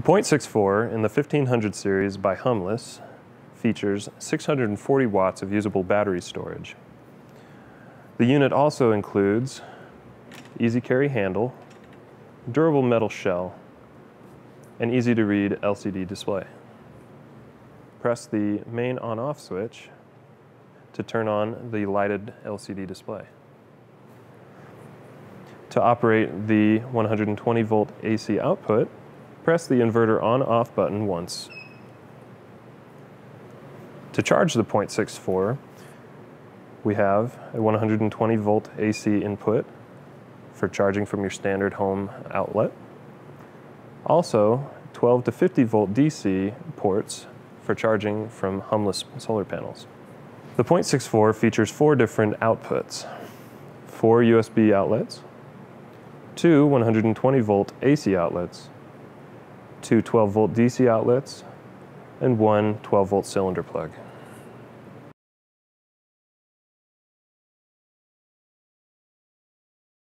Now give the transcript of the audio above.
The .64 in the 1500 series by Humless features 640 watts of usable battery storage. The unit also includes easy carry handle, durable metal shell, and easy to read LCD display. Press the main on off switch to turn on the lighted LCD display. To operate the 120 volt AC output, press the inverter on off button once. To charge the .64, we have a 120 volt AC input for charging from your standard home outlet. Also, 12 to 50 volt DC ports for charging from Humless solar panels. The .64 features four different outputs, four USB outlets, two 120 volt AC outlets, two 12 volt DC outlets, and one 12 volt cylinder plug.